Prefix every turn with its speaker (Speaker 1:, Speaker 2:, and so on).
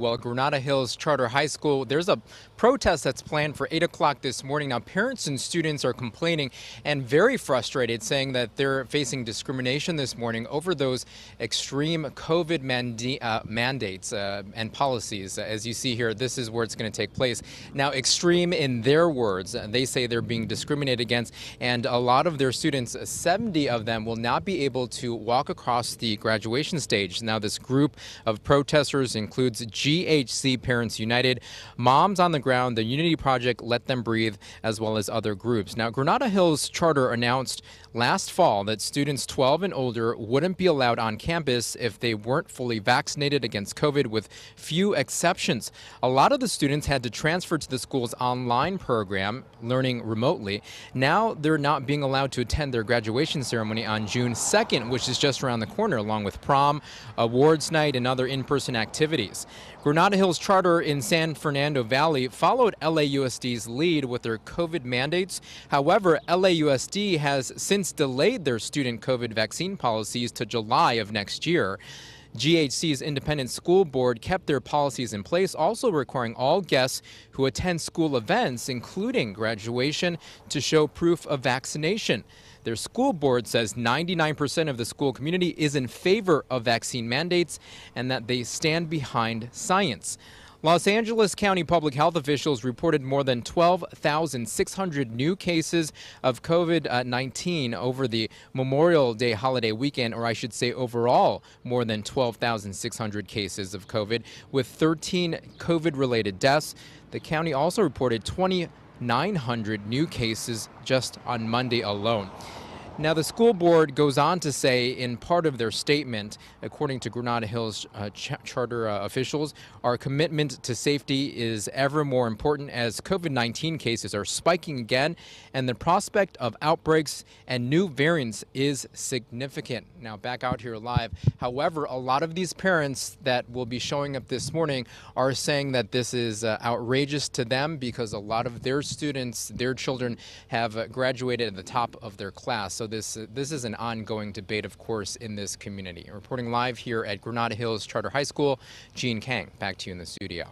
Speaker 1: Well, Granada Hills Charter High School, there's a protest that's planned for 8 o'clock this morning. Now, parents and students are complaining and very frustrated, saying that they're facing discrimination this morning over those extreme COVID uh, mandates uh, and policies. As you see here, this is where it's going to take place. Now, extreme in their words, they say they're being discriminated against, and a lot of their students, 70 of them, will not be able to walk across the graduation stage. Now, this group of protesters includes GHC Parents United, Moms on the Ground, the Unity Project, Let Them Breathe, as well as other groups. Now, Granada Hills Charter announced last fall that students 12 and older wouldn't be allowed on campus if they weren't fully vaccinated against COVID, with few exceptions. A lot of the students had to transfer to the school's online program, learning remotely. Now they're not being allowed to attend their graduation ceremony on June 2nd, which is just around the corner, along with prom, awards night, and other in person activities. Granada Hills Charter in San Fernando Valley followed LAUSD's lead with their COVID mandates. However, LAUSD has since delayed their student COVID vaccine policies to July of next year. GHC's independent school board kept their policies in place, also requiring all guests who attend school events, including graduation, to show proof of vaccination. Their school board says 99% of the school community is in favor of vaccine mandates and that they stand behind science. Los Angeles County public health officials reported more than 12,600 new cases of COVID 19 over the Memorial Day holiday weekend, or I should say overall, more than 12,600 cases of COVID, with 13 COVID related deaths. The county also reported 2,900 new cases just on Monday alone. Now, the school board goes on to say in part of their statement, according to Granada Hills uh, ch charter uh, officials, our commitment to safety is ever more important as COVID 19 cases are spiking again, and the prospect of outbreaks and new variants is significant. Now, back out here live. However, a lot of these parents that will be showing up this morning are saying that this is uh, outrageous to them because a lot of their students, their children, have uh, graduated at the top of their class. So so this, uh, this is an ongoing debate, of course, in this community. Reporting live here at Granada Hills Charter High School, Gene Kang, back to you in the studio.